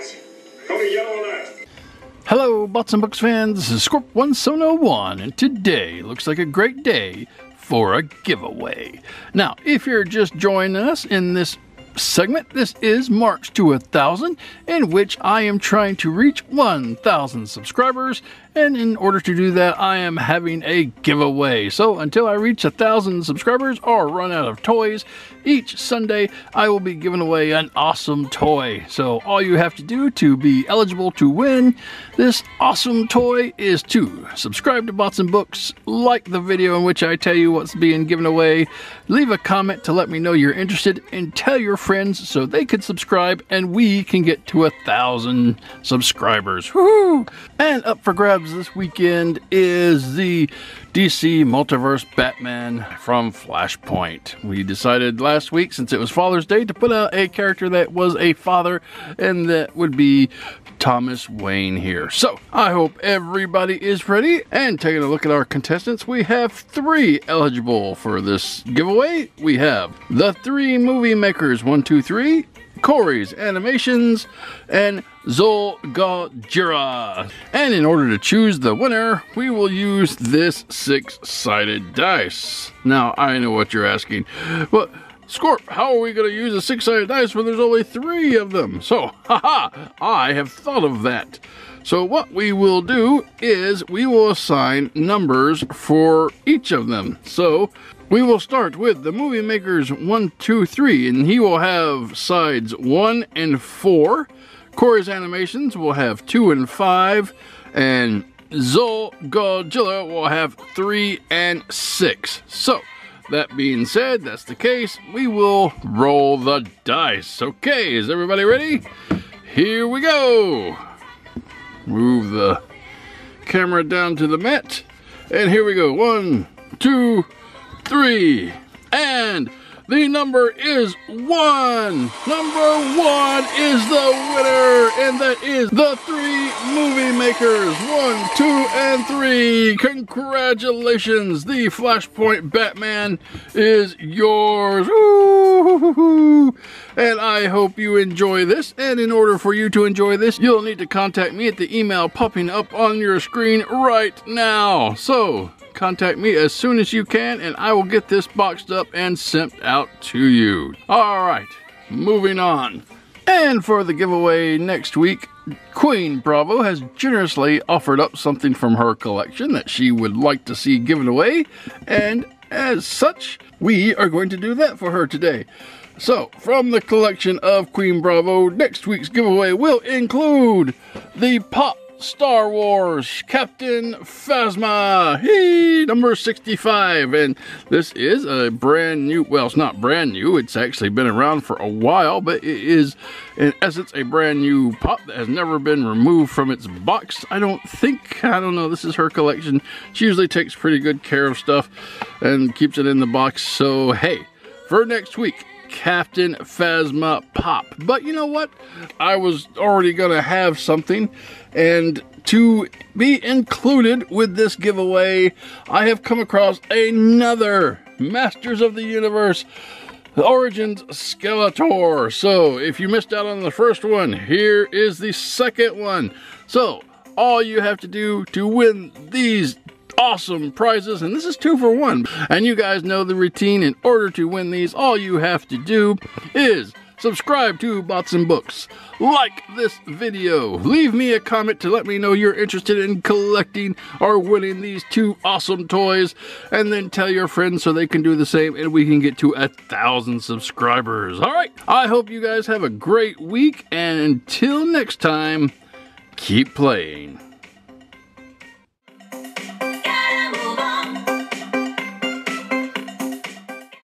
Alert. Hello, Bots and Books fans. This is Scorp 1701, and today looks like a great day for a giveaway. Now, if you're just joining us in this segment, this is March to a Thousand, in which I am trying to reach 1,000 subscribers and in order to do that, I am having a giveaway. So until I reach a thousand subscribers or run out of toys, each Sunday I will be giving away an awesome toy. So all you have to do to be eligible to win this awesome toy is to subscribe to Bots and Books, like the video in which I tell you what's being given away, leave a comment to let me know you're interested, and tell your friends so they can subscribe and we can get to a thousand subscribers. Woohoo! And up for grabs this weekend is the DC Multiverse Batman from Flashpoint. We decided last week, since it was Father's Day, to put out a character that was a father, and that would be Thomas Wayne here. So, I hope everybody is ready. And taking a look at our contestants, we have three eligible for this giveaway. We have the three movie makers, one, two, three, Corey's Animations, and Zol Gojira. And in order to choose the winner, we will use this six-sided dice. Now, I know what you're asking, but Scorp, how are we going to use a six-sided dice when there's only three of them? So, haha, I have thought of that. So what we will do is we will assign numbers for each of them. So we will start with the movie makers one, two, three, and he will have sides one and four. Corey's animations will have two and five, and Zol Godzilla will have three and six. So that being said, that's the case. We will roll the dice. Okay, is everybody ready? Here we go. Move the camera down to the mat. And here we go. One, two, three, and the number is one. Number one is the winner, and that is the three movie makers. One, two, and three. Congratulations. The Flashpoint Batman is yours. And I hope you enjoy this. And in order for you to enjoy this, you'll need to contact me at the email popping up on your screen right now. So, Contact me as soon as you can and I will get this boxed up and sent out to you. All right, moving on. And for the giveaway next week, Queen Bravo has generously offered up something from her collection that she would like to see given away. And as such, we are going to do that for her today. So, from the collection of Queen Bravo, next week's giveaway will include the Pop Star Wars Captain Phasma, he number 65, and this is a brand new. Well, it's not brand new. It's actually been around for a while, but it is, in essence, a brand new pop that has never been removed from its box. I don't think. I don't know. This is her collection. She usually takes pretty good care of stuff and keeps it in the box. So hey, for next week, Captain Phasma Pop. But you know what? I was already going to have something, and to be included with this giveaway, I have come across another Masters of the Universe Origins Skeletor. So, if you missed out on the first one, here is the second one. So, all you have to do to win these awesome prizes, and this is two for one. And you guys know the routine. In order to win these, all you have to do is subscribe to Bots and Books, like this video, leave me a comment to let me know you're interested in collecting or winning these two awesome toys, and then tell your friends so they can do the same and we can get to a thousand subscribers. All right, I hope you guys have a great week, and until next time, keep playing.